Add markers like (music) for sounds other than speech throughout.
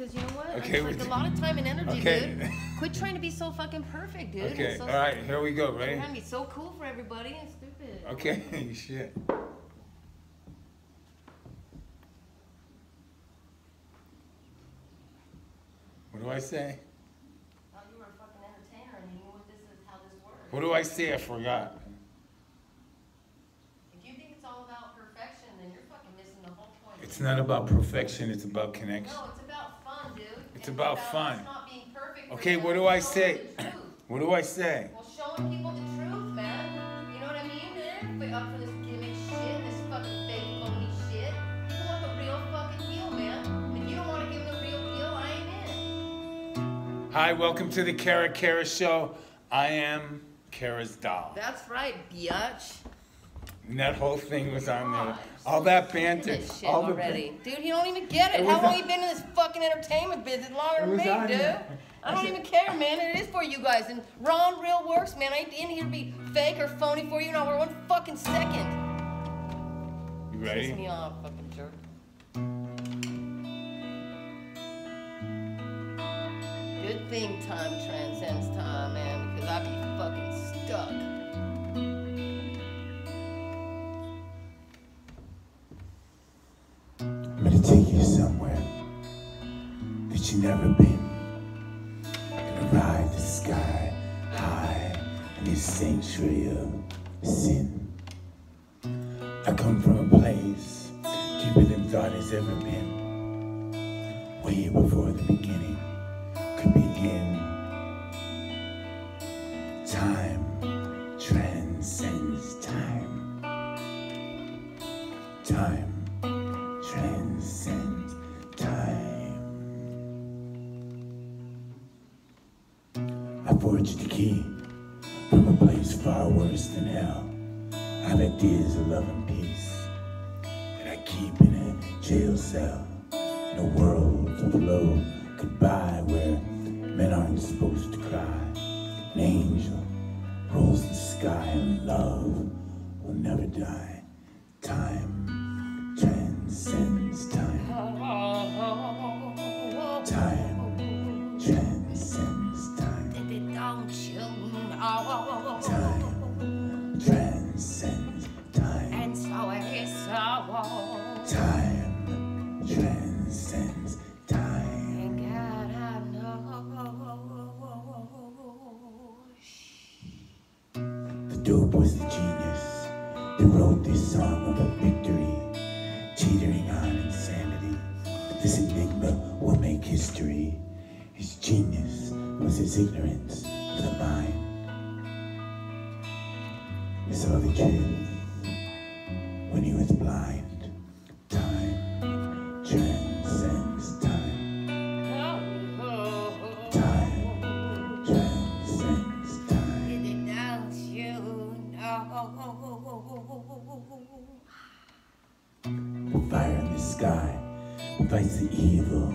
because you know what? Okay, It's like a lot of time and energy, Okay. dude. (laughs) Quit trying to be so fucking perfect, dude. Okay, so, all right, here we go, trying to be so cool for everybody. It's stupid. Okay, (laughs) shit. What do I say? Thought you were a fucking entertainer and you knew what this is, how this works. What do I say? I forgot. If you think it's all about perfection, then you're fucking missing the whole point. It's not about perfection, it's about connection. No, it's about fun, dude. It's And about fun. not being perfect Okay, what do I say? (clears throat) What do I say? Well, showing people the truth, man. You know what I mean, man? But up for this gimmick shit, this fucking fake phony shit. People want the real fucking deal, man. If you don't want to give them the real deal, I ain't in. Hi, welcome to the CaraCara Show. I am Kara's doll. That's right, biatch. And that whole thing was on there. All that banter. this shit All the already. Dude, he don't even get it. It How long on- you been in this fucking entertainment business? Longer than me, dude. there. I don't even care, man. It is for you guys. And Ron real works, man. I ain't in here to be fake or phony for you, not for one fucking second. You Piss ready? me off, fucking jerk. Good thing time transcends time, man, because I'd be fucking stuck. I'm gonna take you somewhere that you've never been. Gonna ride the sky high in this sanctuary of sin. I come from a place deeper than thought has ever been. Way before the beginning could begin. I forged the key from a place far worse than hell. I ideas of love and peace that I keep in a jail cell. In a world of low goodbye where men aren't supposed to cry. An angel rolls the sky and love will never die. Time Time transcends time. God, I know. The dope was the genius that wrote this song of a victory, teetering on insanity. But this enigma will make history. His genius was his ignorance of the mind. He saw the truth sky fights the evil,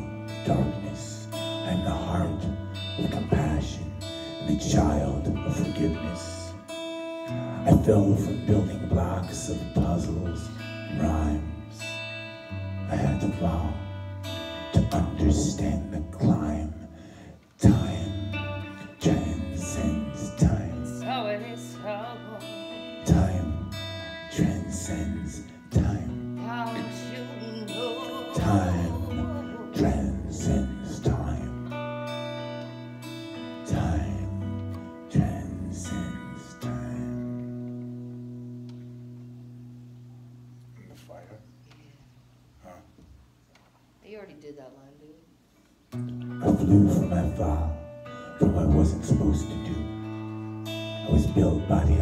darkness. I am the heart of compassion and the child of forgiveness. I fell from building blocks of puzzles and rhymes. I had to fall to understand the climb. Time transcends time. So it's so. Time transcends I flew from my fall, from what I wasn't supposed to do. I was built by the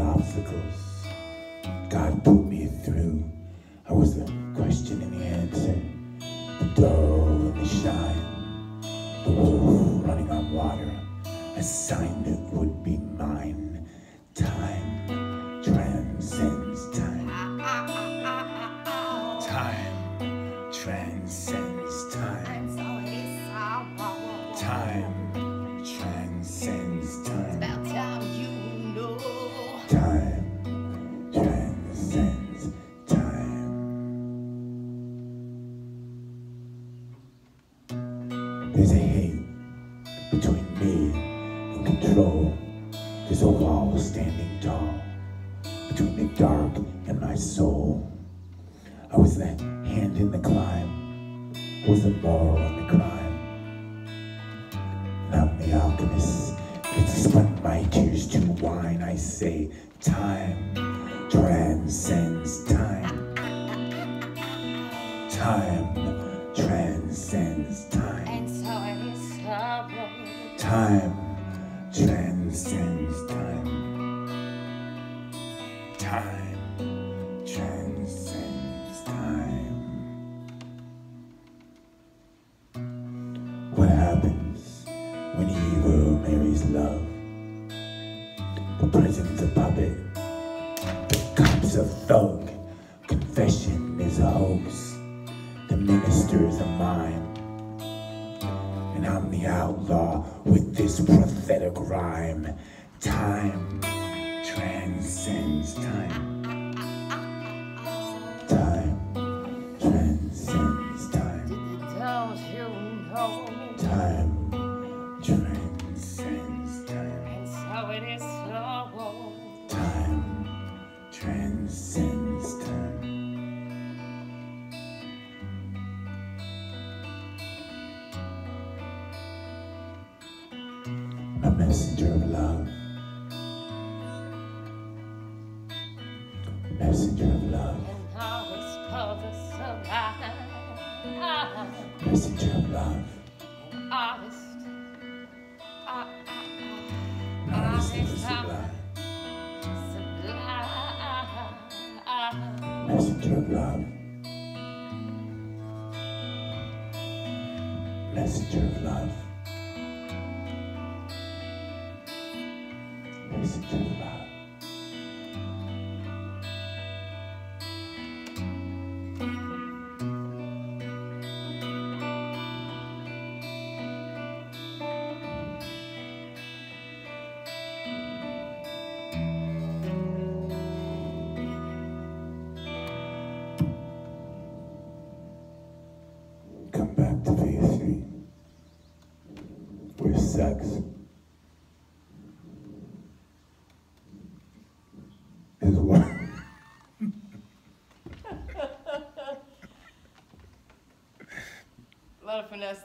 Wall standing tall between the dark and my soul. I was the hand in the climb, was the moral in the crime. And I'm the alchemist that spun my tears to wine. I say time transcends time. Time transcends time. And so. Time transcends time. Time transcends time. What happens when evil marries love? The prison's a puppet, the cop's a thug, confession is a hoax, the minister's a mime. And I'm the outlaw with this prophetic rhyme. Time transcends time. Time transcends time. You? Time transcends time. And so it is sorrow. Time transcends time. A messenger of love. Sublime. Messenger of love. Where sex